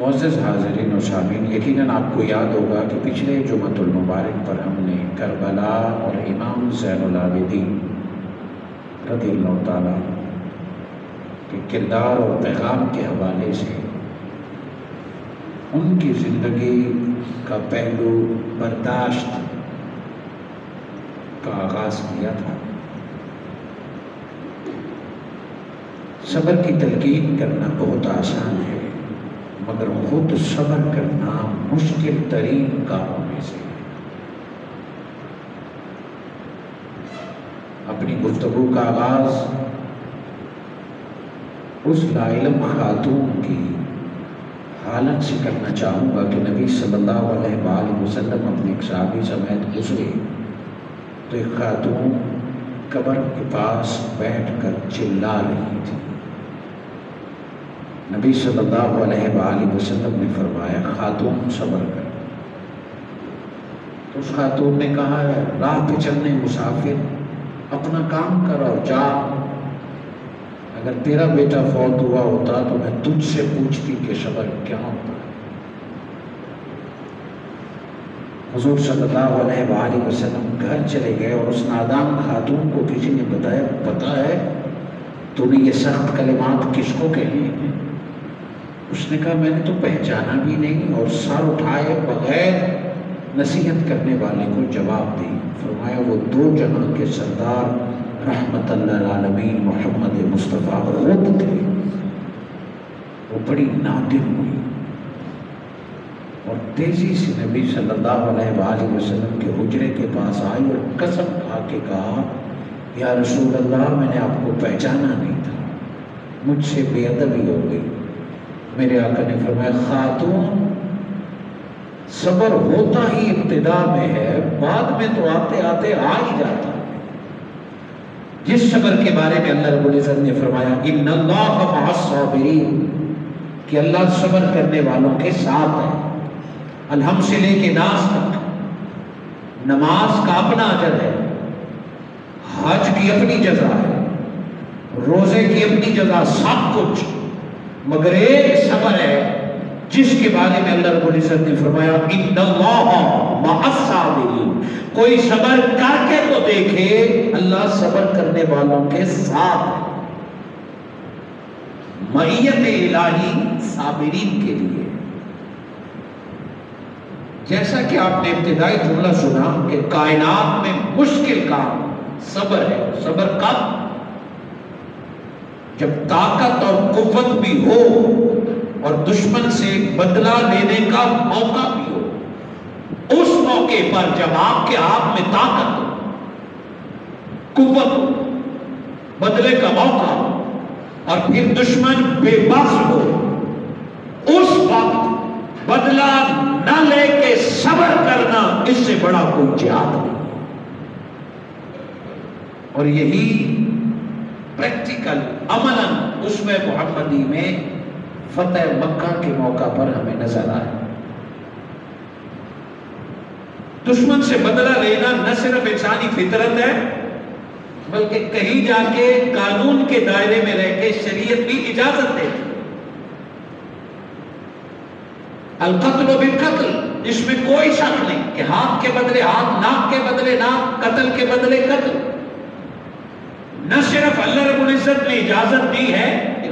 Moz हाजरीन और शामिन यकीन आपको याद होगा कि पिछले जुमतुलमबारक पर हमने करबला और इमाम जैनलाबिदीन रदी के किरदार और पैगाम के हवाले से उनकी ज़िंदगी का पहलू बर्दाश्त का आगाज़ किया था। सब्र की तलकीन करना बहुत आसान है। मगर खुद सबर करना मुश्किल तरीन कामों में से अपनी गुफ्तगु का आगाज़, उस लाइलम खातून की हालत से करना चाहूँगा कि नबी सल्लल्लाहु वसल्लम अपने एक साहबी समेत गुजरे तो एक खातून कब्र के पास बैठकर चिल्ला रही थी। नबी वसल्लम ने फरमाया, खातून सब्र कर। तो उस खातून ने कहा, राह पे चलने मुसाफिर, अपना काम कर जा। अगर तेरा बेटा फौत हुआ होता तो मैं तुझसे पूछती कि सब्र क्या होता। हजूर वसल्लम घर चले गए और उस नादान खातून को किसी ने बताया, पता है, तूने ये सख्त कलिमात किसको कहे हैं? उसने कहा, मैंने तो पहचाना भी नहीं और सर उठाए बगैर नसीहत करने वाले को जवाब दी। फरमाया, वो दो जगह के सरदार रहमत आलमीन मोहम्मद मुस्तफ़ा खुद थे। वो बड़ी नादिर हुई और तेज़ी से नबी सल्लल्लाहु के हजरे के पास आई और कसम खा के कहा, या रसूल अल्लाह मैंने आपको पहचाना नहीं था। मुझसे बेअदबी हो गई। मेरे आका ने फरमाया, खातून, सबर होता ही इब्तदा में है, बाद में तो आते आते आ ही जाता है। जिस सबर के बारे में अल्लाह रब्बुल इज़्ज़त ने फरमाया कि अल्लाह सबर करने वालों के साथ है। अलहम से लेके नाज तक, नमाज़ का अपना अजर है, हज की अपनी जजा है, रोज़े की अपनी जजा सब कुछ मगर एक सबर है, जिसके बारे में अल्लाह रब्बुल इज़्ज़त ने फरमाया कोई सबर करके तो देखे, अल्लाह सबर करने वालों के साथ मैयत इलाही साबिरीन के लिए। जैसा कि आपने इब्तदाई जुमला सुना कि कायनात में मुश्किल काम सबर है। सबर कब? जब ताकत और कुत भी हो और दुश्मन से बदला लेने का मौका भी हो, उस मौके पर जब आपके हाथ में ताकत हो कुत बदले का मौका और फिर दुश्मन बेबस हो, उस वक्त बदला न लेके सबर करना इससे बड़ा कोई जिहाद नहीं और यही प्रैक्टिकल अमलन उसमें मोहम्मदी में फतेह मक्का के मौका पर हमें नज़र आए दुश्मन से बदला लेना न सिर्फ़ इंसानी फितरत है बल्कि कहीं जाके कानून के दायरे में रह के शरीयत भी इजाज़त देती अलकत्ल बिल कत्ल इसमें कोई शक नहीं कि हाथ के बदले हाथ नाक के बदले नाक कत्ल के बदले कत्ल न सिर्फ़ अल्लाह इज़्ज़त ने इजाज़त दी है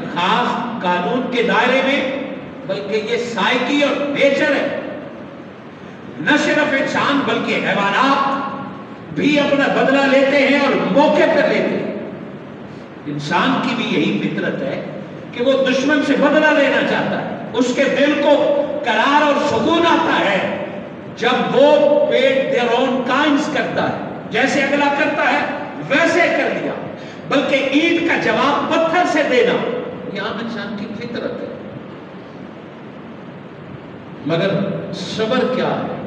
खास कानून के दायरे में, बल्कि ये साइकी और नेचर है। न सिर्फ़ इंसान, बल्कि हैवानात भी अपना बदला लेते हैं और मौके पर लेते हैं। इंसान की भी यही फितरत है कि वो दुश्मन से बदला लेना चाहता है। उसके दिल को करार और सुकून आता है जब वो पेट देर ओन काइंस करता है। जैसे अगला करता है, वैसे कर दिया। बल्कि ईट का जवाब पत्थर से देना। यह इंसान की फितरत है। मगर सबर क्या है?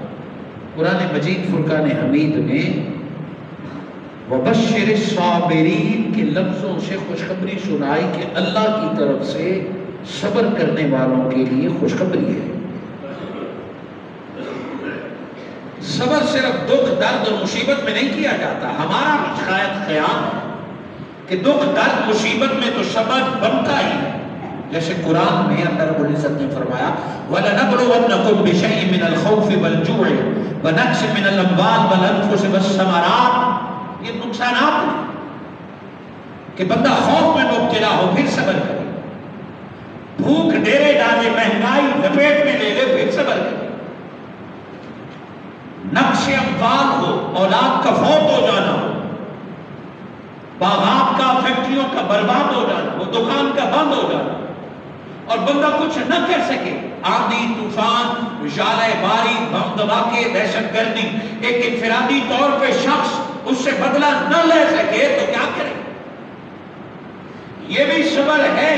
कुरान मजीद फुरकान हमीद में वबशर साबरीन के लफ्जों से खुशखबरी सुनाई कि अल्लाह की तरफ़ से सबर करने वालों के लिए खुशखबरी है। सबर सिर्फ़ दुख, दर्द और मुसीबत में नहीं किया जाता। हमारा शायद ख्याल कि दुख, दर्द, मुसीबत में तो सबर बनता ही है। जैसे कुरान में इज़्ज़त ने फरमाया, वलनबलुवन्नकुम बिशैइन मिनल खौफ वल जू'i व ये कि बंदा खौफ में मुब्तला हो, फिर सब्र करे। भूख डेरे डाले, महँगाई लपेट में ले ले, फिर सब्र करे। नक्श अमवाल हो, औलाद का फौत हो जाना हो बागात का, फैक्ट्रियों का बर्बाद हो जाना, वो दुकान का बंद हो जाना। और बंदा कुछ न कर सके। आंधी, तूफ़ान जाले बारी, बम धमाके दहशत गर्दी। एक इनफरादी तौर पे शख्स उससे बदला न ले सके तो क्या करे? ये भी सबर है,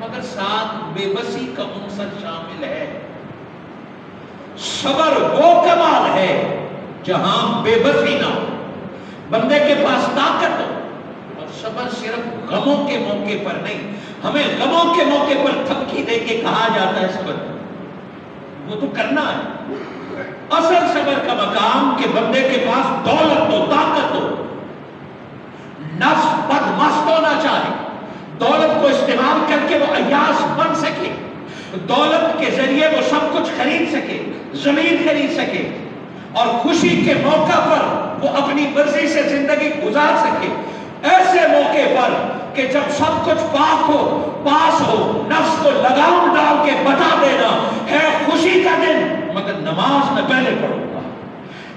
मगर साथ बेबसी का अंसर शामिल है। सबर वो कमाल है, जहाँ बेबसी ना हो। बंदे के पास ताकत हो। सबर सिर्फ़ गमों के मौके पर नहीं, हमें गमों के मौके पर थपकी दे के कहा जाता है सबर वो तो करना है। असल सबर का मकाम के बंदे के पास दौलत हो, ताकत हो। नफ्स होना चाहे। दौलत को इस्तेमाल करके वो अयास बन सके। दौलत के ज़रिए वो सब कुछ खरीद सके, ज़मीन खरीद सके। और खुशी के मौका पर वो अपनी मर्ज़ी से ज़िंदगी गुजार सके। ऐसे मौके पर कि जब सब कुछ पाक हो, पास हो, नफ्स को लगाम डाल के बता देना, है खुशी का दिन, मगर नमाज़ में पहले पढ़ूँगा।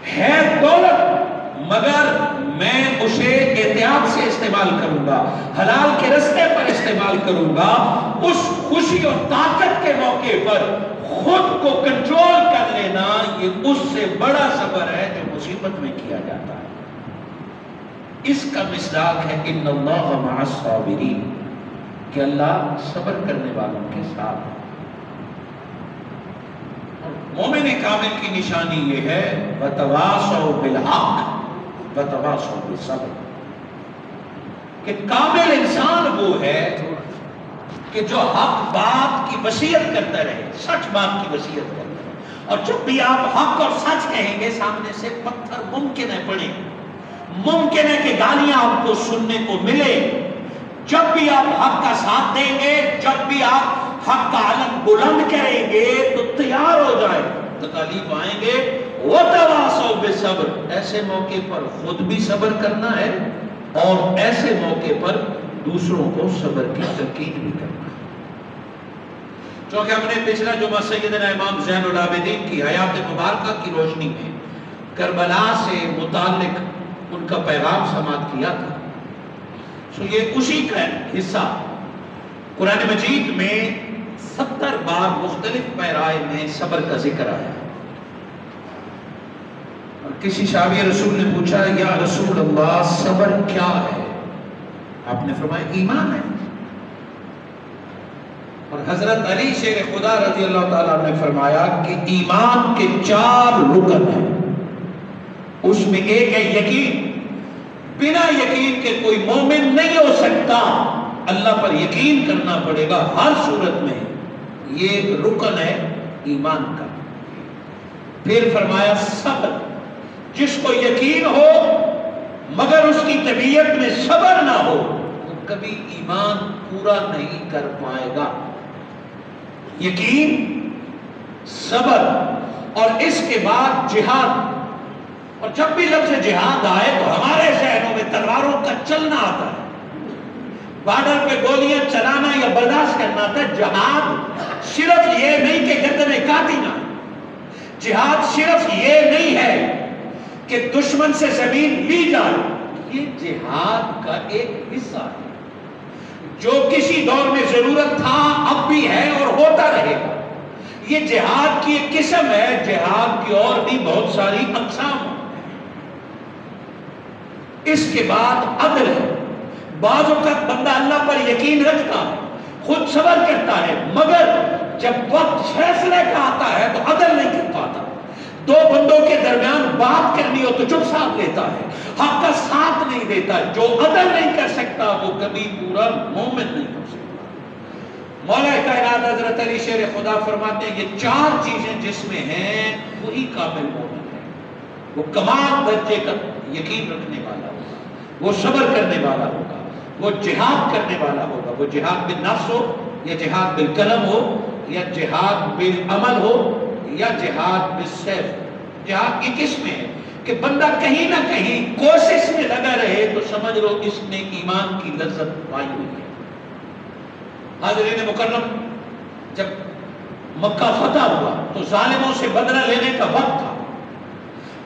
है दौलत, मगर मैं उसे एहतियात से इस्तेमाल करूँगा, हलाल के रस्ते पर इस्तेमाल करूँगा। उस खुशी और ताकत के मौके पर खुद को कंट्रोल कर लेना, ये उससे बड़ा सबर है जो मुसीबत में किया जाता है। इसका मिसदाक है इन साबिरीन, कि अल्लाह सबर करने वालों के साथ मोमिन कामिल की निशानी ये है बतवासो बिलहक बतवासो बिसब्र। कि कामिल इंसान वो है, कि जो हक बात की वसीयत करता रहे, सच बात की वसीयत करता रहे। और जब भी आप हक और सच कहेंगे, सामने से पत्थर मुमकिन है पड़े। मुमकिन है कि गालियाँ आपको सुनने को मिले। जब भी आप हक का साथ देंगे, जब भी आप हक का आलम बुलंद करेंगे तो तैयार हो जाए। तकालीफ आएँगे। वो तवासो बेसब्र। ऐसे मौके पर खुद भी सब्र करना है और ऐसे मौके पर दूसरों को सब्र की तकीद भी करना है। क्योंकि हमने पिछला जुमा सैदना इमाम जैनुल आबिदीन की हयात मुबारक की रोशनी में, करबला से मुतालिक उनका पैगाम समाप्त किया था। सो ये उसी का हिस्सा कुरान मजीद में सत्तर बार मुख्तलिफ़ पैराए में सबर का ज़िक्र आया। और किसी शाबी रसूल ने पूछा, या रसूल अल्लाह सबर क्या है? आपने फरमाया, ईमान है। और हज़रत अली शेर खुदा रज़ी अल्लाह ताला ने फरमाया कि ईमान के चार रुकन हैं। उसमें एक है यकीन। बिना यकीन के कोई मोमिन नहीं हो सकता। अल्लाह पर यकीन करना पड़ेगा हर सूरत में। ये रुकन है ईमान का। फिर फरमाया, सब्र। जिसको यकीन हो, मगर उसकी तबीयत में सबर ना हो, वो कभी ईमान पूरा नहीं कर पाएगा। यकीन, सबर। और इसके बाद जिहाद। और जब भी लफ्ज जिहाद आए तो हमारे शहरों में तलवारों का चलना आता है। बॉर्डर पे गोलियाँ चलाना या बर्दाश्त करना था जिहाद सिर्फ़ ये नहीं कि गर्दने काटना जिहाद सिर्फ़ ये नहीं है कि दुश्मन से ज़मीन ली जाए। ये जिहाद का एक हिस्सा है। जो किसी दौर में ज़रूरत था, अब भी है और होता रहेगा। ये जिहाद की एक किस्म है। जिहाद की और भी बहुत सारी अकसाम इसके बाद अदल है। बाजों बंदा अल्लाह पर यकीन रखता है खुद सबर करता है, मगर जब वक्त फैसले का आता है तो अदल नहीं कर पाता। दो बंदों के दरमियान बात करनी हो तो चुप साथ लेता है, हक का साथ नहीं देता, जो अदल नहीं कर सकता, वो कभी पूरा मोमिन नहीं हो सकता। मौला कायनात हज़रत अली शेर खुदा फरमाते हैं ये चार चीज़ें जिसमें हैं, वही काबिल मोमिन है। वो कमाल दर्जे का यकीन रखने वाला वो सबर करने वाला होगा, वो जिहाद करने वाला होगा। वो जिहाद बिल नफ्स हो, या जिहाद बिल कलम हो, या जिहाद बिल अमल हो, या जिहाद बिल सैफ जिहाद की किसमें है कि बंदा कहीं ना कहीं कोशिश में लगा रहे तो समझ लो इसने ईमान की लज्जत पाई हुई है। हाजरीन मुकर्रम, जब मक्का फतह हुआ तो जालिमों से बदला लेने का वक्त था।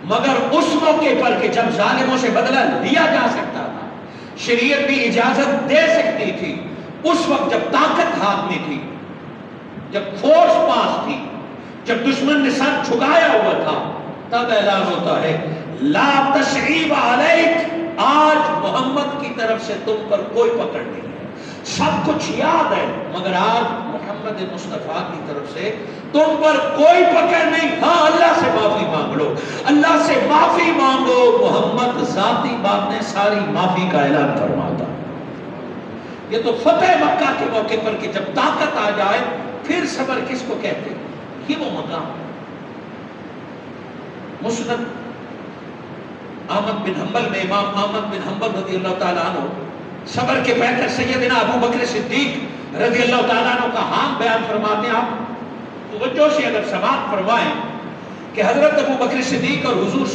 मगर उस मौके पर कि जब जालिमों से बदला लिया जा सकता था, शरीयत भी इजाज़त दे सकती थी, उस वक्त जब ताकत हाथ में थी, जब फोर्स पास थी, जब दुश्मन ने सर झुकाया हुआ था, तब ऐलान होता है, ला तशरीब आज मोहम्मद की तरफ़ से तुम पर कोई पकड़ नहीं। सब कुछ याद है। मगर आज मोहम्मद मुस्तफ़ा की तरफ़ से तुम पर कोई पकड़ नहीं। हाँ अल्लाह से माफ़ी मांग लो। अल्लाह से माफ़ी मांगो मोहम्मद जाती बात ने सारी माफ़ी का ऐलान फरमाता। ये तो फतेह मक्का के मौके पर कि जब ताकत आ जाए, फिर सबर किसको कहते ये वो मकाम। मुस्नद, अहमद बिन हम्बल में इमाम अहमद बिन हम्बल रज़ी अल्लाह तआला सबर के पैकर सैयदना अबू बकर सिद्दीक रज़ी अल्लाह तआला का हाल बयान फरमाते हैं। आप तवज्जो से अगर समात फरमाएँ कि हज़रत अबू बकर सिद्दीक और हुजूर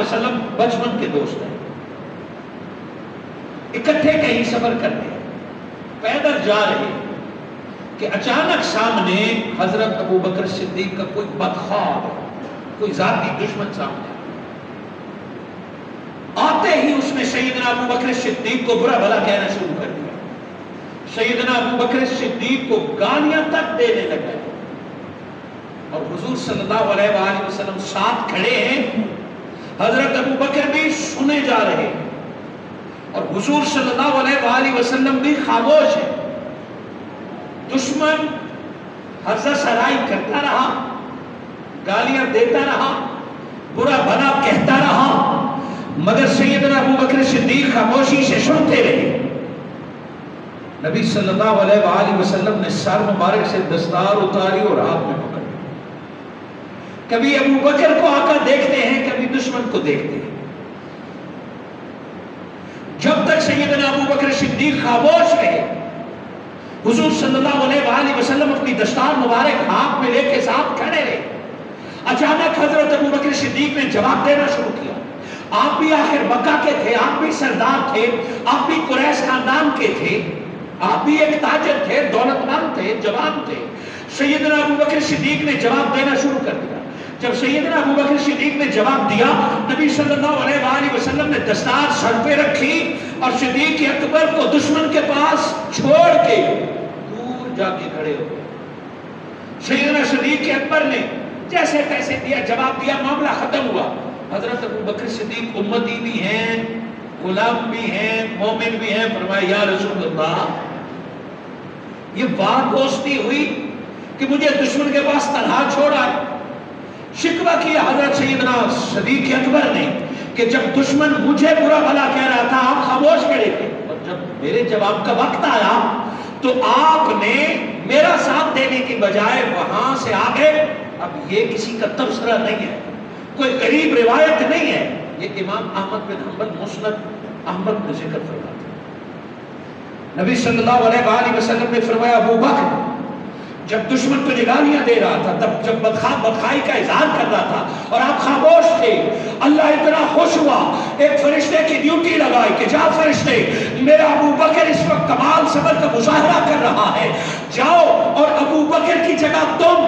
वसल्लम बचपन के दोस्त हैं। इकट्ठे कहीं सफ़र करते हैं। पैदल जा रहे कि अचानक सामने हज़रत अबू बकर सिद्दीक का कोई बदखाब कोई जाती दुश्मन सामने आते ही उसने सईदना अबू बकर सिद्दीक को बुरा भला कहना शुरू कर दिया। सईदना अबू बकर सिद्दीक को गालियाँ तक देने लगा और हुजूर सल्लल्लाहु अलैहि वसल्लम साथ खड़े हैं। हज़रत अबू बकर भी सुने जा रहे हैं। और हुजूर सल्लल्लाहु अलैहि वसल्लम भी खामोश है। दुश्मन हजर सराई करता रहा, गालियाँ देता रहा, बुरा भला कहता रहा। मगर सैयदना अबू बकर सिद्दीक खामोशी से सुनते रहे नबी सल्लल्लाहु अलैहि वसल्लम ने सर मुबारक से दस्तार उतारी और हाथ में पकड़ कभी अबू बकर को आकर देखते हैं, कभी दुश्मन को देखते हैं। जब तक सैयदना अबू बकर सिद्दीक खामोश रहे, हुजूर सल्लल्लाहु अलैहि वसल्लम अपनी दस्तार मुबारक हाथ में लेके साथ खड़े रहे। अचानक हज़रत अबू बकर सिद्दीक ने जवाब देना शुरू किया। आप भी आखिर मक्का के थे, आप भी सरदार थे, आप भी कुरैश खानदान के थे, आप भी एक ताजर थे दौलतमंद थे, जवान थे। सैयदना अबू बकर सिद्दीक ने जवाब देना शुरू कर दिया। जब सैयदना अबू बकर सिद्दीक ने जवाब दिया, नबी सल्लल्लाहु अलैहि वसल्लम ने दस्तार सर पे रखी और सिद्दीक अकबर को दुश्मन के पास छोड़ के दूर जाके खड़े हो गए। सैयदना सिद्दीक अकबर ने जैसे तैसे दिया, जवाब दिया, मामला खत्म हुआ। हज़रत अबू बकर सिद्दीक उम्मती भी हैं, गुलाम भी हैं, मोमिन भी हैं फरमाया या रसूल अल्लाह ये दोस्ती हुई कि मुझे दुश्मन के पास तनहा छोड़ा शिकवा किया हज़रत सैदना सदीक अकबर ने कि जब दुश्मन मुझे बुरा भला कह रहा था, आप खामोश खड़े थे। और जब मेरे जवाब का वक्त आया तो आपने मेरा साथ देने की बजाय वहाँ से आगे, अब ये किसी का तबसरा नहीं है। कोई गरीब रिवायत नहीं है। ये इमाम अहमद बिन हम्बल मुस्नद अहमद ने ज़िक्र फरमाते नबी सल्लल्लाहु अलैहि वसल्लम ने फरमाया अबू बकर जब दुश्मन तुझे गालियाँ दे रहा था तब जब बदखा बदखाई का इजहार कर रहा था और आप खामोश थे अल्लाह इतना खुश हुआ एक फरिश्ते की ड्यूटी लगाई कि जा फरिश्ते मेरा अबू बकर इस वक्त कमाल सबर का मुजाहरा कर रहा है। जाओ और अबू बकर की जगह तुम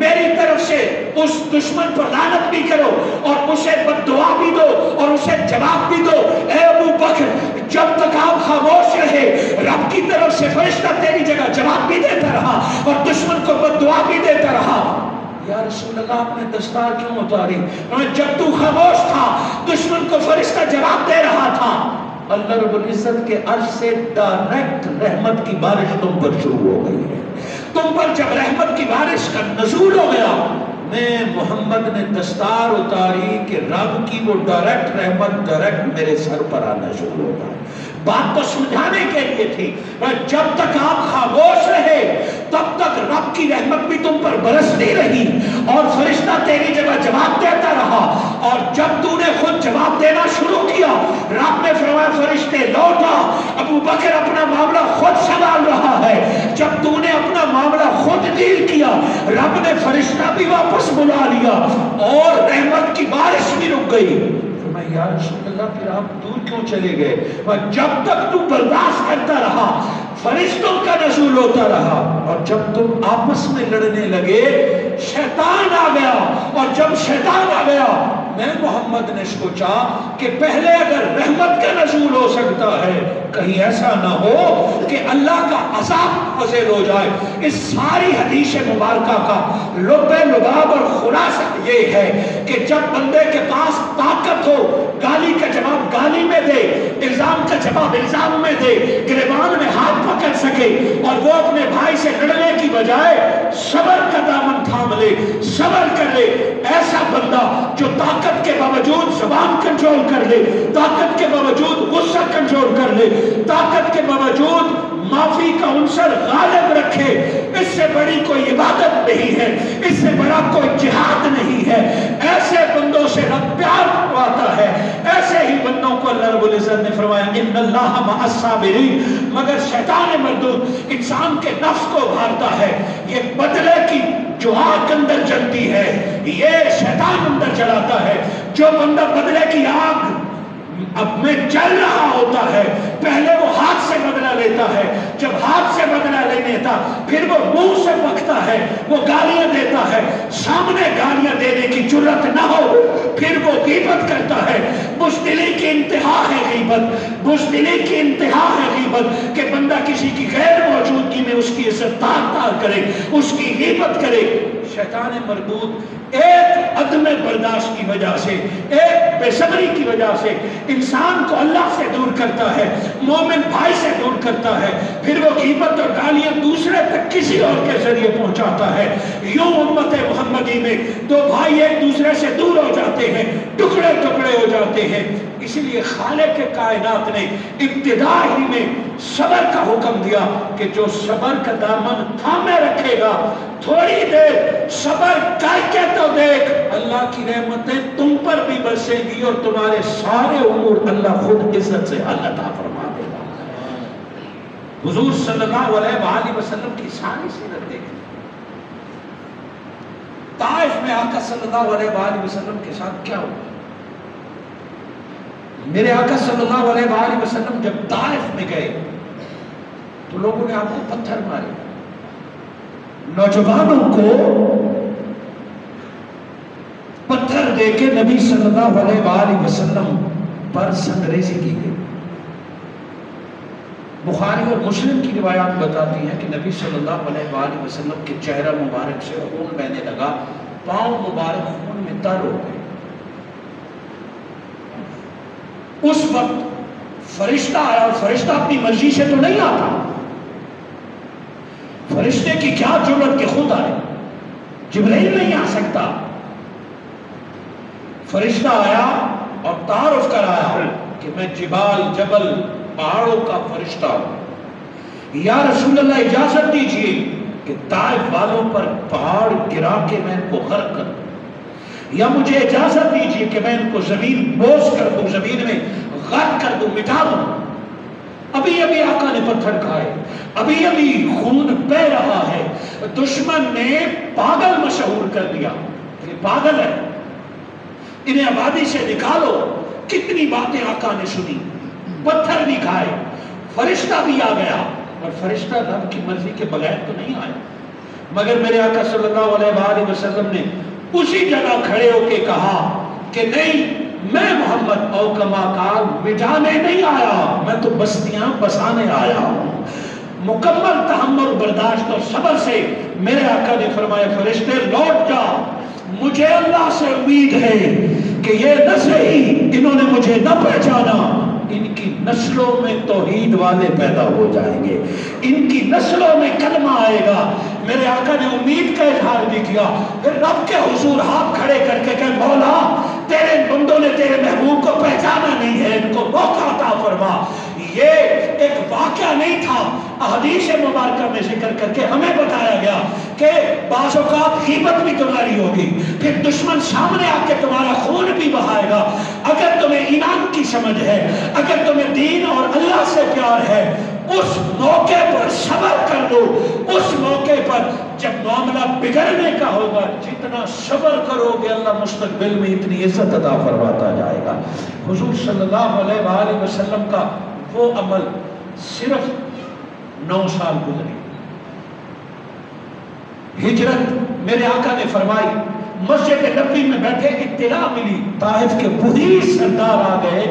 मेरी तरफ़ से उस दुश्मन पर लानत भी करो और उसे बदुआ भी दो और उसे जवाब भी दो। अबू बकर, जब तक आप खामोश रहे, रब की तरफ़ से फरिश्ता तेरी जगह जवाब भी देता रहा और दुश्मन को बदुआ भी देता रहा। या रसूल अल्लाह आपने दस्तार क्यों उतारी? जब तू खामोश था, दुश्मन को फरिश्ता जवाब दे रहा था। अल्लाह रब्बुल इज़्ज़त के अर्श से डायरेक्ट रहमत की बारिश तुम पर शुरू हो गई है। तुम पर जब रहमत की बारिश का नजूल हो गया, मैं मोहम्मद ने दस्तार उतारी कि रब की वो डायरेक्ट रहमत डायरेक्ट मेरे सर पर आना शुरू होगा बात तो समझाने के लिए थी जब तक आप खामोश रहे, तब तक रब की रहमत भी तुम पर बरसती रही। और फरिश्ता तेरी जगह जवाब देना शुरू किया। रब ने फरमाया, फरिश्ते, लौटा अबू बकर अपना मामला खुद संभाल रहा है। जब तूने अपना मामला खुद डील किया, रब ने फरिश्ता भी वापस बुला लिया और रहमत की बारिश भी रुक गई। फिर आप दूर क्यों चले गए? और जब तक तू बर्दाश्त करता रहा, फरिश्तों का नजूल होता रहा और जब तुम आपस में लड़ने लगे, शैतान आ गया और जब शैतान आ गया मैं मोहम्मद ने सोचा कि पहले अगर रहमत का नजूल हो सकता है, कहीं ऐसा ना हो कि अल्लाह का असाब फजेल हो जाए। इस सारी हदीश मुबारक का लुब लुबाब और खुलासा ये है कि जब बंदे के पास ताकत हो गाली का जवाब गाली में दे, इल्ज़ाम का जवाब इल्ज़ाम में दे, गिरबान में हाथ पकड़ सके और वो अपने भाई से लड़ने की बजाय सबर का दामन थाम ले, सबर कर ले। ऐसा बंदा जो ताकत के बावजूद जबान कंट्रोल कर ले, ताकत के बावजूद गुस्सा कंट्रोल कर ले, ताकत के बावजूद माफ़ी का उनसर गालिब रखे। इससे बड़ी कोई इबादत नहीं है। इससे बड़ा कोई जिहाद नहीं है। ऐसे बंदों से रब प्यार पाता है। ऐसे ही बंदों को अल्लाह रब्बुल इज़्ज़त ने फरमाया, इन्नल्लाह मअस्साबिरीन। मगर शैतान मरदूद इंसान के नफ्स को भारता है। ये बदले की जो आग अंदर जलती है। ये शैतान अंदर जलाता है। जो बंदा बदले की आग अब में चल रहा होता है। पहले वो हाथ से बदला लेता है। जब हाथ से बदला ले लेता, फिर वो मुँह से पकता है। वो गालियाँ देता है। सामने गालियाँ देने की ज़रूरत ना हो, फिर वो कीमत करता है। बुजदिली की इंतहा है गीबत। बुजदिली की इंतहा है गीबत कि बंदा किसी की गैर मौजूदगी में उसकी इज़्ज़त तार करे, उसकी गीबत करे। शैतान मरबूत एक अदम बर्दाश्त की वजह से, एक बेसब्री की वजह से, इंसान को अल्लाह से दूर करता है, मोमिन भाई से दूर करता है, फिर वो कीमत और गालियाँ दूसरे तक किसी और के ज़रिए पहुंचाता है। यूँ उम्मत मोहम्मदी में दो भाई एक दूसरे से दूर हो जाते हैं टुकड़े टुकड़े हो जाते हैं। इसलिए खाले के कायनात ने इब्तदा ही में सबर का हुक्म दिया कि जो सबर का दामन थामे रखेगा, थोड़ी देर सबर करके तो देख, अल्लाह की रहमतें तुम पर भी बरसेगी और तुम्हारे सारे उमूर अल्लाह खुद इज़्ज़त से अल्लाह फरमा देगा। हुजूर सल्लल्लाहु अलैहि वसल्लम की सारी सीरत देख। ताइफ में आका सल्लल्लाहु अलैहि वसल्लम के साथ क्या हुआ? मेरे आका सल्लल्लाहु अलैहि वसल्लम जब ताइफ में गए तो लोगों ने आपको पत्थर मारे। नौजवानों को पत्थर देके नबी सल्लल्लाहु अलैहि वसल्लम पर संग्रेजी की गई। बुखारी और मुस्लिम की रिवायात बताती हैं कि नबी सल्लल्लाहु अलैहि वसल्लम के चेहरा मुबारक से खून बहने लगा, पाँव मुबारक खून में तर हो गए। उस वक्त फरिश्ता आया और फरिश्ता अपनी मर्ज़ी से तो नहीं आता। फरिश्ते की क्या ज़रूरत के खुद आए? जिब्राइल नहीं आ सकता। फरिश्ता आया और तारुफ कराया कि मैं जिबाल, जबल, पहाड़ों का फरिश्ता हूँ। या रसूल अल्लाह इजाज़त दीजिए कि ताइफ वालों पर पहाड़ गिरा के मैं इनको गर्क कर या मुझे इजाज़त दीजिए कि मैं इनको ज़मीन, बोझ कर दू, ज़मीन में गर्क कर दू, मिटा दू। अभी अभी आका ने पत्थर खाए, अभी अभी खून बह रहा है। दुश्मन ने पागल मशहूर कर दिया। ये पागल है। इन्हें आबादी से निकालो। कितनी बातें आका ने सुनी। पत्थर भी खाए। फरिश्ता भी आ गया। और फरिश्ता रब की मर्ज़ी के बगैर तो नहीं आया मगर मेरे आका सल्लल्लाहु अलैहि वसल्लम ने उसी जगह खड़े होके कहा कि नहीं, मैं मोहम्मद औकमा काल मिटाने नहीं आया। मैं तो बस्तियाँ बसाने आया। हूँ मुकम्मल तहमल बर्दाश्त और सबर से मेरे आका ने फरमाया, फरिश्ते, लौट जा। मुझे अल्लाह से उम्मीद है कि ये न सही इन्होंने मुझे न पहचाना। इनकी नस्लों में तोहीद वाले पैदा हो जाएँगे। इनकी नस्लों में कलमा आएगा। मेरे आका ने उम्मीद का इजहार भी किया। फिर रब के हुजूर हाथ खड़े करके कह, मौला, तेरे बंदों ने तेरे महबूब को पहचाना नहीं है, इनको मौका था फरमा। ये एक वाक्य नहीं था। अहदीस मुबारक में ज़िक्र करके हमें बताया गया कि बाज़ात कीमत भी तुम्हारी होगी, फिर दुश्मन सामने आके तुम्हारा खून भी बहाएगा। अगर तुम्हें ईमान की समझ है, अगर तुम्हें दीन और अल्लाह से प्यार है, उस मौके पर सबर कर लो। उस मौके पर जब मामला बिगड़ने का होगा, जितना सबर करोगे, अल्लाह मुस्तकबिल में इतनी इज़्ज़त अदा फरमाता जाएगा। हुजूर सल्लल्लाहु अलैहि वसल्लम का वो अमल सिर्फ़ नौ साल गुजरे। हिजरत मेरे आका ने फरमाई, मस्जिद नबी में बैठे इत्तला मिली ताइफ के वही सरदार आ गए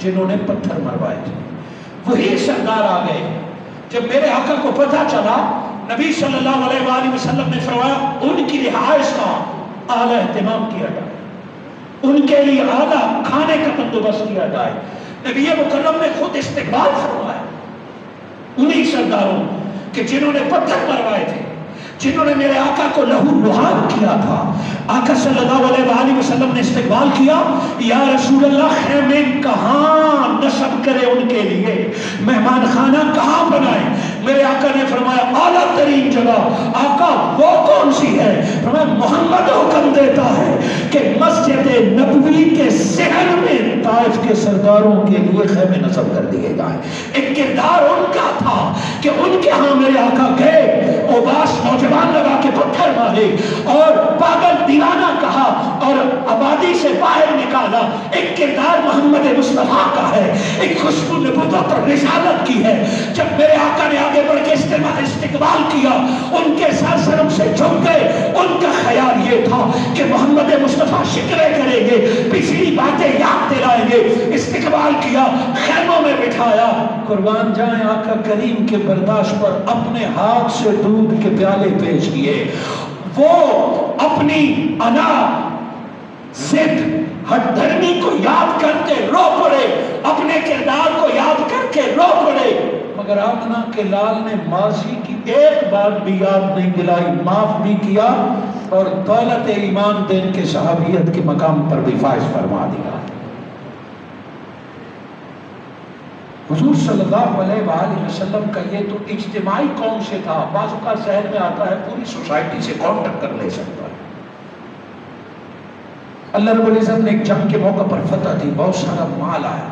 जिन्होंने पत्थर मरवाए थे। वही सरदार आ गए जब मेरे आका को पता चला, नबी सल्लल्लाहु अलैहि वसल्लम ने फरमाया, उनकी रिहाइश का आला एहतमाम किया जाए। उनके लिए आला खाने का बंदोबस्त किया जाए। नबी मुकर्रम ने खुद इस्तेमाल फरमाया। उन्हीं सरदारों के जिन्होंने पत्थर मरवाए थे, जिन्होंने मेरे आका को लहू लुहान किया था, आका सल्लल्लाहु अलैहि वसल्लम ने इस्तेमाल किया, या रसूल अल्लाह खैमे कहाँ नसब करे उनके लिए, मेहमान खाना कहाँ बनाए? मेरे आका ने फरमाया, आला तरीन जगह, आका, वो कौन सी है? फरमाया, मोहम्मद हुक्म देता है कि मस्जिद नबवी के शहर में ताइफ के सरदारों के लिए खेमे नसब कर दिए जाए। एक किरदार उनका था कि उनके यहाँ मेरे आका गए ओबास नौजवान लगा के पत्थर मारे और पागल दीवाना कहा और आबादी से बाहर निकाला। एक किरदार मोहम्मद मुस्तफ़ा का है, एक खुशबू नबूवत और रिसालत की है। जब मेरे आका ने आगे बढ़ के इस्तेमाल किया। उनके सर शर्म से झुक गए। उनका ख्याल ये था कि मोहम्मद मुस्तफ़ा शिकरे करेंगे, पिछली बातें याद दिलाएँगे। इस्तेमाल किया, खैमों में बिठाया। कुर्बान जाए आका करीम के बर्दाश्त पर अपने हाथ से दूध के प्याले पेश किए। वो अपनी अना, जिद हटधर्मी को याद करके रो पड़े। अपने किरदार को याद करके रो पड़े। मगर आमना के लाल ने माजी की एक बात भी याद नहीं दिलाई। माफ़ भी किया और दौलत ईमान दिन के सहाबियत के मकाम पर भी फाइज फरमा दिया। हुजूर सल्लल्लाहु अलैहि वसल्लम का ये तो इज्तिमाई कौम से था। बाजू का शहर में आता है, पूरी सोसाइटी से कांटेक्ट कर ले सकता है। अल्लाह इज़्ज़त ने एक जंग के मौके पर फतह दी। बहुत सारा माल आया।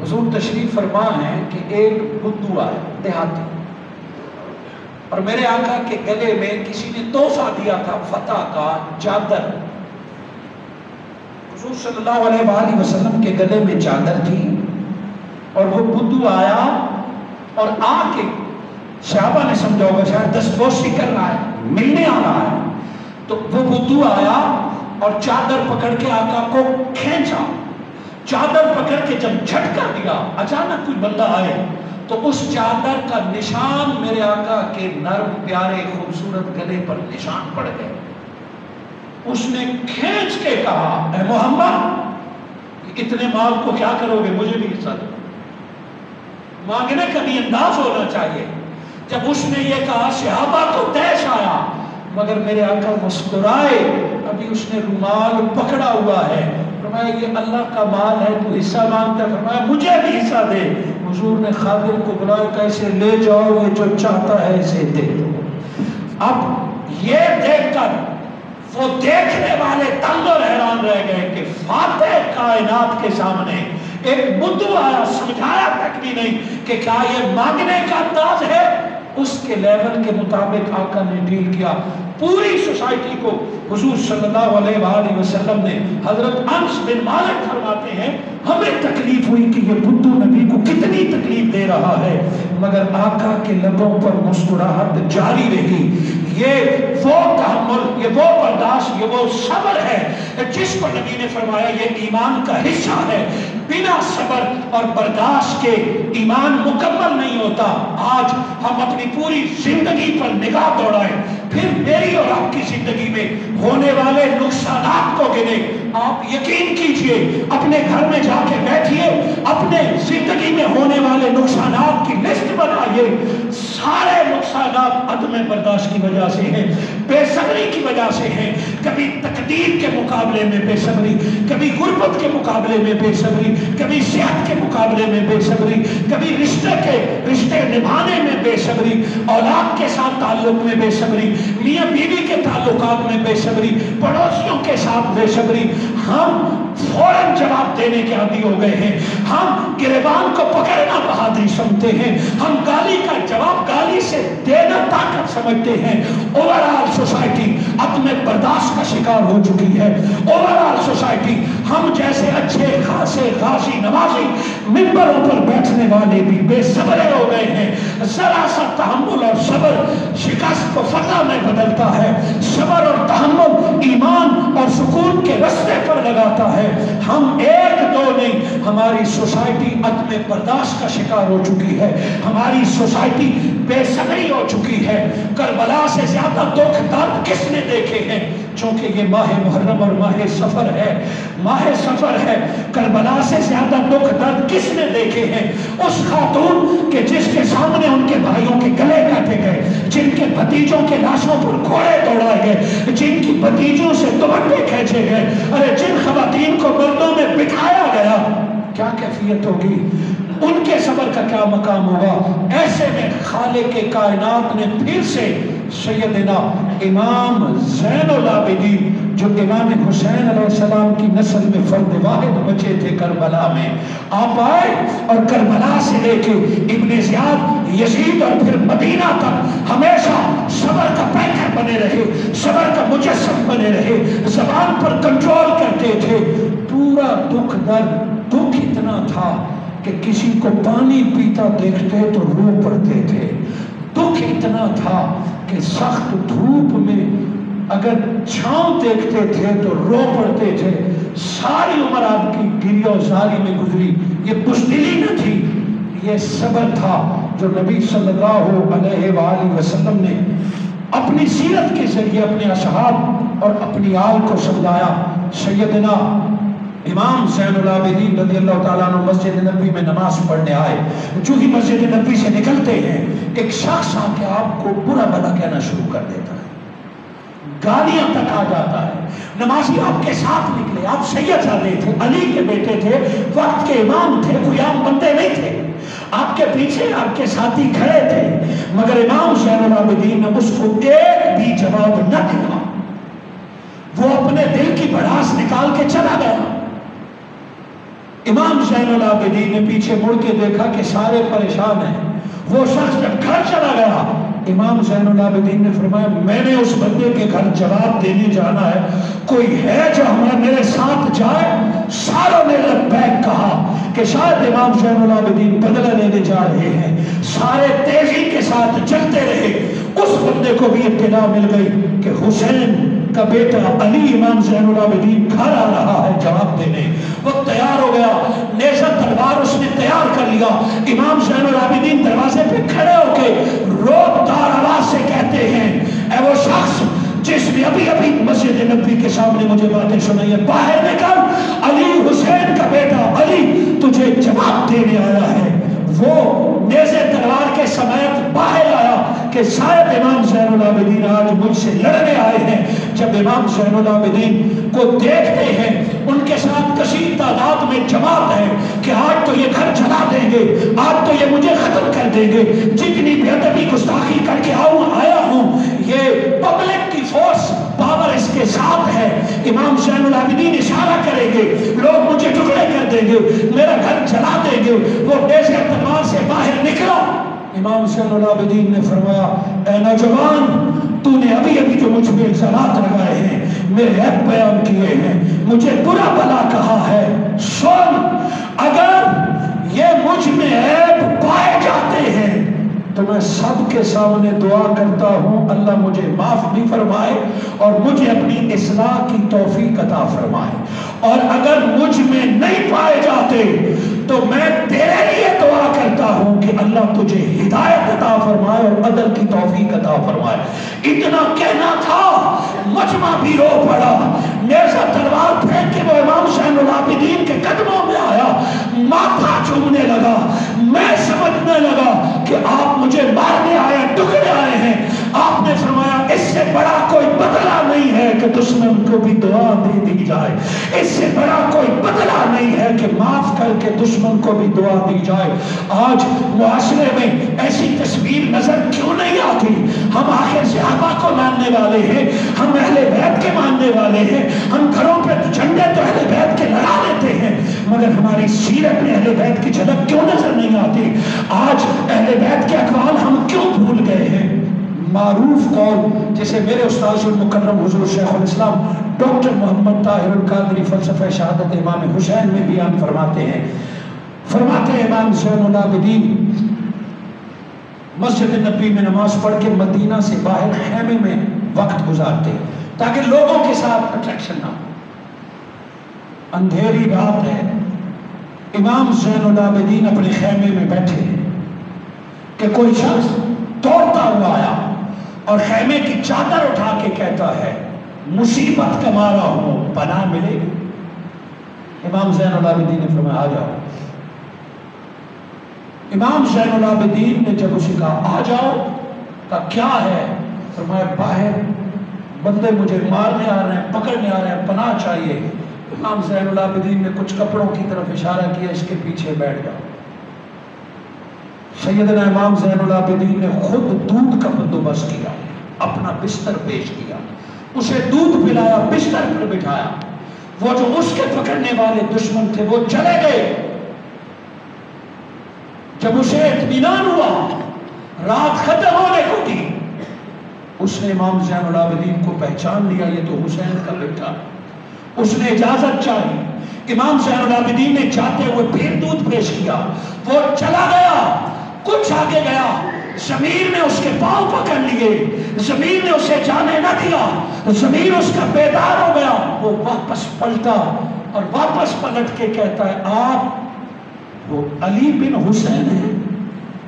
हुजूर तशरीफ़ फरमा है कि एक बुद्धू आया देहाती। और मेरे आका के गले में किसी ने तोहफा दिया था, फतेह का चादर। हुजूर सल्लल्लाहु अलैहि वसल्लम के गले में चादर थी और वो बुद्धू आया और आके शाहबा ने समझा होगा, शायद दस्तपोशी कर रहा है, मिलने आ रहा है। तो वो बुद्धू आया और चादर पकड़ के आका को खींचा। चादर पकड़ के जब झटका दिया, अचानक कोई बंदा आए तो उस चादर का निशान मेरे आका के नर्म, प्यारे, खूबसूरत गले पर निशान पड़ गए। उसने खींच के कहा मोहम्मद इतने माल को क्या करोगे? मुझे भी हिस्सा दो। मांगने का भी अंदाज होना चाहिए। जब उसने ये कहा शहाबा को तैश आया, मगर मेरे आका मुस्कुराए, अभी उसने रुमाल पकड़ा हुआ है फरमाया ये अल्लाह का माल है, तू हिस्सा माँगता फरमाया, मुझे भी हिस्सा दे। हुजूर ने खादिम को बुलाया कैसे ले जाओ, ये जो चाहता है, इसे दे अब ये देखकर वो देखने वाले तंग हैरान रह गए कि फाते कायनात के सामने एक बुद्धू आया, समझाया तक भी नहीं कि क्या ये मांगने का अंदाज है? उसके लेवल के मुताबिक आका ने डील किया। पूरी सोसाइटी को हुजूर सल्लल्लाहु अलैहि वसल्लम ने हज़रत अंश बिन मालिक फरमाते हैं, हमें तकलीफ़ हुई कि ये बुद्धू नबी को कितनी तकलीफ़ दे रहा है। मगर आका के लबों पर मुस्कुराहट जारी रही। ये वो तहमुल, ये वो बर्दाश्त, ये वो सब्र है जिसको नबी ने फरमाया, ये ईमान का हिस्सा है। बिना सबर और बर्दाश्त के ईमान मुकम्मल नहीं होता। आज हम अपनी पूरी ज़िंदगी पर निगाह दौड़ाएँ, फिर मेरी और आपकी ज़िंदगी में होने वाले नुकसान को गिने। आप यकीन कीजिए, अपने घर में जाके बैठिए, अपने ज़िंदगी में होने वाले नुकसान की लिस्ट बनाइए। सारे नुकसान अदम बर्दाश्त की वजह से हैं, बेसब्री की वजह से हैं। कभी तकदीर के मुकाबले में बेसब्री, कभी गुर्बत के मुकाबले में बेसब्री, कभी सेहत के मुकाबले में बेसब्री, कभी रिश्ते के, रिश्ते निभाने में बेसब्री, औलाद के साथ ताल्लुक में बेसब्री, मियाँ बीवी के ताल्लुकात में बेसब्री। पड़ोसियों के साथ बेसब्री हम फ़ौरन जवाब देने के आदि हो गए हैं। हम गिरबान को पकड़ना बहादुरी समझते हैं। हम गाली का जवाब गाली से देना ताकत समझते हैं। ओवरऑल सोसाइटी अपने बर्दाश्त का शिकार हो चुकी है। ओवरऑल सोसाइटी हम जैसे अच्छे, खासे, खासी नमाजी मिंबरों पर बैठने वाले भी बेसबरे हो गए हैं। जरा सा तहमुल और सबर, शिकस्त को फतह में बदलता है। सबर और तहमुल ईमान और सुकून के रस्ते पर लगाता है। हम एक दो नहीं, हमारी सोसाइटी अदम बर्दाश्त का शिकार हो चुकी है। हमारी सोसाइटी बेसबरी हो चुकी है। करबला से ज़्यादा दुख दर्द किसने देखे हैं? चूँकि ये माह मुहर्रम और माह सफ़र है। माह सफ़र है। करबला से ज़्यादा दुख दर्द किसने देखे हैं? उस खातून के जिसके सामने उनके भाइयों के गले काटे गए, जिनके भतीजों के लाशों पर घोड़े दौड़ाए गए, जिनकी भतीजों से दुपट्टे खेचे गए। अरे, जिन खातन को मर्दों में बिठाया गया, क्या कैफियत होगी? उनके सबर का क्या मकाम होगा? ऐसे में खाले के कायनात ने फिर से सैदना इमाम जैनबिदीन जो इमाम हुसैन सलाम की नस्ल में फर्द वाहिद बचे थे करबला में। आप आए और करबला से लेके इब्ने जियाद, यजीद और फिर मदीना तक हमेशा सबर का पैकर बने रहे, सबर का मुजस्म बने रहे, जबान पर कंट्रोल करते थे। पूरा दुख दर्द, दुख इतना था कि किसी को पानी पीता देखते तो रो पड़ते थे। दुख इतना था कि सख्त धूप में अगर छांव देखते थे तो रो पड़ते थे। सारी उम्र आपकी गिरियोजारी में गुजरी। ये बुजदिली न थी। ये सबर था जो नबी सल्लल्लाहु अलैहि वसल्लम ने अपनी सीरत के ज़रिए अपने असहाब और अपनी आल को समझाया। सैदना इमाम जैनुलाबिदीन रज़ी अल्लाह ताला मस्जिद नबी में नमाज़ पढ़ने आए ही मस्जिद नबी से निकलते हैं, एक शख्स आके आपको बुरा भला कहना शुरू कर देता है। गालियाँ तक आ जाता है। नमाजी आपके साथ निकले, आप सैयद सादे थे, अली के बेटे थे, वक्त के इमाम थे, कोई आम बंदे नहीं थे। आपके पीछे आपके साथी खड़े थे, मगर इमाम शहरुद्दीन ने उसको एक भी जवाब न दिया। वो अपने दिल की भड़ास निकाल के चला गया। इमाम जैन ने पीछे मुड़ के देखा कि सारे परेशान हैं। वो शख्स जब घर चला गया, इमाम जैन ने फरमाया, मैंने उस बंदे के घर जवाब देने जाना है। कोई है जो हमारा मेरे साथ जाए? सारों ने बैग कहा कि शायद इमाम जैन बदला लेने जा रहे हैं। सारे तेज़ी के साथ चलते रहे। उस बंदे को भी इतना मिल गई कि हुसैन का बेटा अली इमाम जैनुलाबदीन घर आ रहा है जवाब देने। वो तैयार हो गया। नेशा तलवार उसने तैयार कर लिया। इमाम जैनुलाबदीन दरवाजे पे खड़े होके रोकदार आवाज़ से कहते हैं ए वो शख्स जिसने अभी अभी मस्जिद नबी के सामने मुझे बातें सुनाई है, बाहर निकल। अली हुसैन का बेटा अली तुझे जवाब देने आया है। वो नेजे तलवार के समेत बाहर आया कि शायद इमाम जैनदीन आज मुझसे लड़ने आए हैं। जब इमाम जैनदीन को देखते हैं, उनके साथ कशीर तादाद में जमात है कि आज तो ये घर जला देंगे, आज तो ये मुझे खत्म कर देंगे। जितनी बेदबी गुस्ताखी करके आऊ आया हूँ ये पब्लिक की फोर्स पावर इसके साथ इमाम जैनुलाबदीन इशारा करेंगे, लोग मुझे टुकड़े कर देंगे, मेरा घर जला देंगे, वो डेजर्ट तलवार से बाहर निकला। इमाम सैनुलाबदीन ने फरमाया नौजवान, तूने अभी अभी जो मुझ पर इल्जामात लगाए हैं, मेरे ऐप बयान किए हैं, मुझे बुरा भला कहा है। सुन, अगर ये मुझमें ऐप पाए तो मैं सबके सामने दुआ करता हूँ, अल्लाह मुझे माफ़ भी फरमाए और मुझे अपनी इसलाह की तोफ़ी अता फरमाए। और अगर मुझमें नहीं पाए जाते तो मैं तेरे लिए दुआ करता हूँ कि अल्लाह तुझे हिदायत अता फरमाए और अदल की तोफ़ी अता फरमाए। इतना कहना था, मजमा भी रो पड़ा। नेजा तलवार फेंक के वो इमाम सैनुलाबिदीन के कदमों में आया, माथा चूमने लगा। मैं समझने लगा कि आप मुझे मारने आए, टुकड़े आए हैं। आपने फरमाया, इससे बड़ा कोई बदला नहीं है कि दुश्मन को भी दुआ दे दी जाए। इससे बड़ा कोई बदला नहीं है कि माफ़ करके दुश्मन को भी दुआ दी जाए। आज मुआशरे में ऐसी तस्वीर नज़र क्यों नहीं आती? हम आखिर सहाबा को मानने वाले हैं, हम अहले बैत के मानने वाले हैं, हम घरों पर झंडे तो अहले बैत के लगा लेते हैं, मगर हमारी सीरत में अहले बैत की झलक क्यों नज़र नहीं आती आज अहले बैत के अखबार हम क्यों भूल गए हैं? मारूफ कौल जिसे मेरे उस्ताद मुकर्रम हुजूर शेखुल इस्लाम डॉक्टर मोहम्मद ताहिर कादरी फलसफा शहादत इमाम हुसैन में बयान फरमाते हैं। फरमाते हैं, इमाम जैनुलाबिदीन मस्जिद नबी में नमाज़ पढ़ के मदीना से बाहर खेमे में वक्त गुजारते ताकि लोगों के साथ अट्रैक्शन ना हो। अंधेरी रात है इमाम जैनुलाबिदीन अपने खेमे में बैठे कि कोई शख्स दौड़ता हुआ आया और खेमे की चादर उठा के कहता है, मुसीबत का मारा हूँ पना मिलेगी। इमाम जैनुलाबिदीन ने फरमाया, आ जाओ। इमाम जैनुलाबिदीन ने जब उसे कहा, आ जाओ? का क्या है? फरमाया, बाहर, बंदे मुझे मारने आ रहे हैं, पकड़ने आ रहे हैं, पनाह चाहिए। इमाम जैनुलाबिदीन ने कुछ कपड़ों की तरफ़ इशारा किया, इसके पीछे बैठ जाओ। सैदना इमाम जैनुलाबिदीन ने खुद दूध का बंदोबस्त किया, अपना बिस्तर पेश किया, उसे दूध पिलाया, बिस्तर पर बिठाया। वो जो उसके पकड़ने वाले दुश्मन थे, वो चले गए। जब उसे इतमान हुआ, रात खत्म होने को थी, उसने इमाम जैनुलाबिदीन को पहचान लिया, ये तो हुसैन का बेटा उसने इजाज़त चाही। इमाम जैनुलाबिदीन ने जाते हुए फिर दूध पेश किया। वो चला गया, कुछ आगे गया। जमीर ने उसके पाँव पकड़ लिए। जमीर ने उसे जाने न दिया। जमीर उसका बेदार हो गया। वो वापस पलटा और वापस पलट के कहता है, आप वो अली बिन हुसैन है।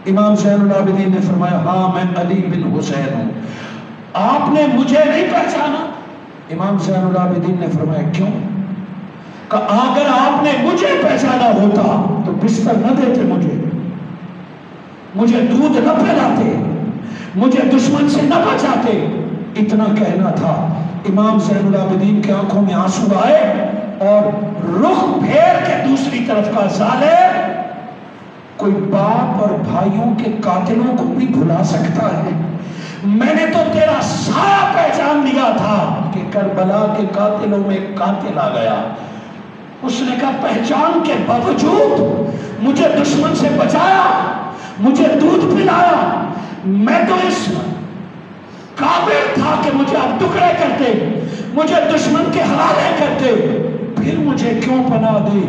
इमाम सैनुलाबिदीन ने फरमाया हाँ मैं अली बिन हुसैन हूँ। आपने मुझे नहीं पहचाना। इमाम सैनुलाबिदीन ने फरमाया, क्यों? का अगर आपने मुझे पहचाना होता तो बिस्तर न देते मुझे। मुझे दूध न पिलाते, मुझे दुश्मन से न बचाते। इतना कहना था। इमाम जैनुलाबिदीन की आँखों में आँसू आए और रुख फेर के दूसरी तरफ़ का साले कोई बाप और भाइयों के कातिलों को भी भुला सकता है। मैंने तो तेरा सारा पहचान लिया था कि करबला के कातिलों में कातिल आ गया। उसने कहा, पहचान के बावजूद मुझे दुश्मन से बचाया, मुझे दूध पिलाया, मैं तो इस काबिल था कि मुझे आप टुकड़े करते, मुझे दुश्मन के हवाले करते। फिर मुझे क्यों पना दे?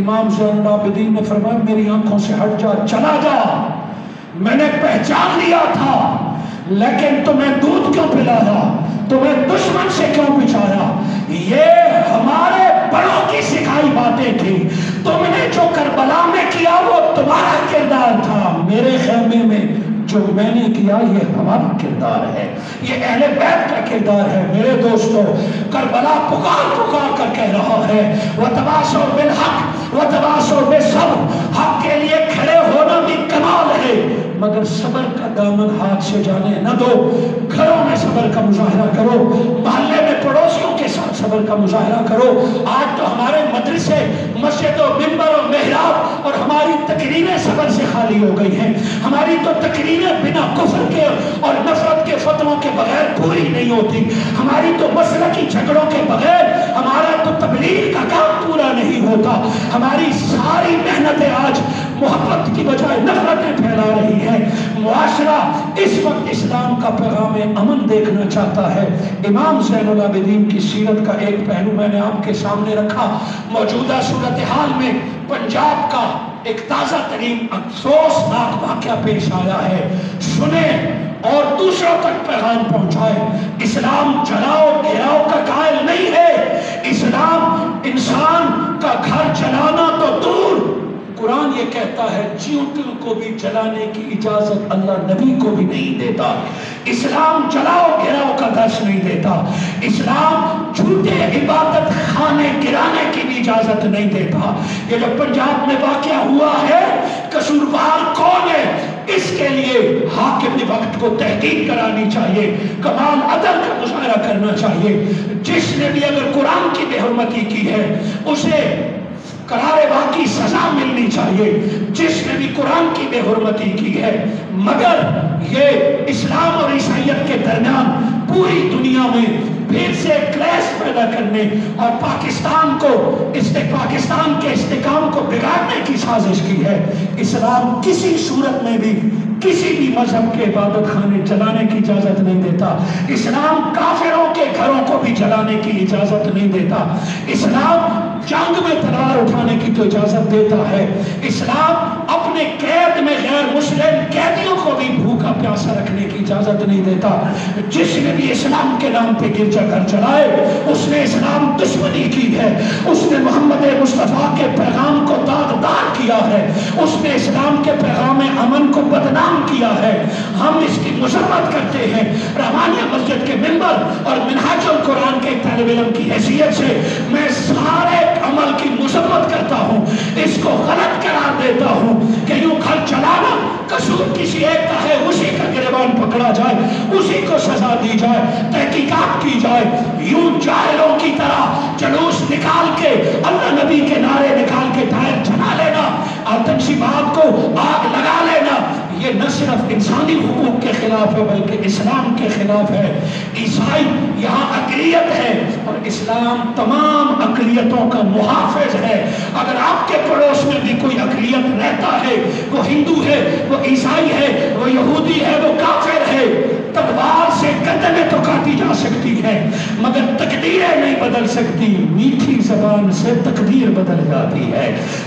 इमाम जैनुलाबिदीन ने फरमाया, मेरी आँखों से हट जा, चला जा। मैंने पहचान लिया था लेकिन तुम्हें दूध क्यों पिलाया? तुम्हें दुश्मन से क्यों बिछाया ये हमारे बड़ों की सिखाई बातें थी। तुमने जो करबला में किया, वो तुम्हारा किरदार था। मेरे खेमे में जो मैंने किया, ये हमारा किरदार है। ये अहले बैत का किरदार है। मेरे दोस्तों, करबला पुकार पुकार कर कह रहा है। वह तबाशो बिल हक वह तबाशो बे सब, हक के लिए खड़े होना भी कमाल है। मगर सबर का दामन हाथ से जाने न दो। घरों में सबर का मुजाहरा करो। मोहल्ले में पड़ोसियों के साथ सबर का मुजाहरा करो। आज तो हमारे मदरसे, मस्जिद और मिंबर और मेहराब और हमारी तकरीरें सबर से खाली हो गई हैं। हमारी तो तकरीरें बिना कुफर के और नफरत के फतवों के बगैर पूरी नहीं होती। हमारी तो मसला की झगड़ों के बगैर हमारा तो तबलीग का काम पूरा नहीं होता। हमारी सारी मेहनतें आज मोहब्बत की बजाय नफरतें फैला रही है। मुआशरा इस वक्त इस्लाम का पैगाम अमन देखना चाहता है। इमाम जैनुलाबिदीन की सीरत का एक पहलू मैंने आपके सामने रखा। मौजूदा सूरत हाल में पंजाब का एक ताज़ा तरीन, अफसोसनाक वाक्य पेश आया है। सुने और दूसरों तक पैगाम पहुँचाए। इस्लाम जलाओ, घेराव का कायल नहीं है। इस्लाम इंसान का घर ये कहता है चींटियों को भी जलाने की इजाज़त अल्लाह नबी को भी नहीं देता। इस्लाम जलाओ घेराव का दस नहीं देता। इस्लाम झूठे इबादत, खाने, गिराने की भी इजाज़त नहीं देता। ये जो पंजाब में वाक्य हुआ है, कसूरवार कौन है? इसके लिए हाकिम ने वक्त को तहकीक करानी चाहिए, कमाल अदल का मुशायरा करना चाहिए। जिसने भी अगर कुरान की बेहरमती की है, उसे करारे की सजा मिलनी चाहिए। जिसने भी कुरान की बेहरमती की है। मगर ये इस्लाम और ईसाइत के दरमियान पूरी दुनिया में फिर से क्लैश पैदा करने और पाकिस्तान को इस पाकिस्तान के इस्तेकाम को बिगाड़ने की साजिश की है। इस्लाम किसी सूरत में भी, किसी भी मज़हब के इबादत खाने जलाने की इजाज़त नहीं देता। इस्लाम काफिरों के घरों को भी जलाने की इजाज़त नहीं देता। इस्लाम जंग में तलवार उठाने की तो इजाज़त देता है। इस्लाम अपने कैद में गैर मुस्लिम कैदियों को भी भूखा प्यासा रखने की इजाज़त नहीं देता। जिसने भी इस्लाम के नाम पे गिरजा घर चलाए, उसने इस्लाम दुश्मनी की है। उसने मोहम्मद मुस्तफ़ा के पैगाम को दागदार किया है। उसने इस्लाम के पैगाम अमन को बदनाम किया है। हम इसकी मुसम्मत करते हैं। रहमानिया मस्जिद के मेंबर और मिनहाजुल कुरान के तालब इलम की हैसियत से मैं सारे अमल की मुसम्मत करता हूँ, इसको गलत करार देता हूँ कि यूँ घर चलाना, कसूर किसी एक का है, उसी का गिरबान पकड़ा जाए, उसी को सजा दी जाए, तहकीकात की जाए, यूँ जाहिलों की तरह जलूस निकाल के, अल्लाह नबी के नारे निकाल के टायर चला लेना और तनसीबात को आग लगा लेना ये न सिर्फ़ इंसानी हकूक के खिलाफ है, बल्कि इस्लाम के खिलाफ है। ईसाई यहाँ अकलीत है और इस्लाम तमाम अकलीतों का मुहाफिज है। अगर आपके पड़ोस में भी कोई अकलीत रहता है, वो हिंदू है, वो ईसाई है, वो यहूदी है, वो काफिर है, तलवार से गर्दनें तो काटी जा सकती है, मगर तकदीरें नहीं बदल सकती। मीठी जबान से तकदीर बदल जाती है।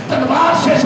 तलवार से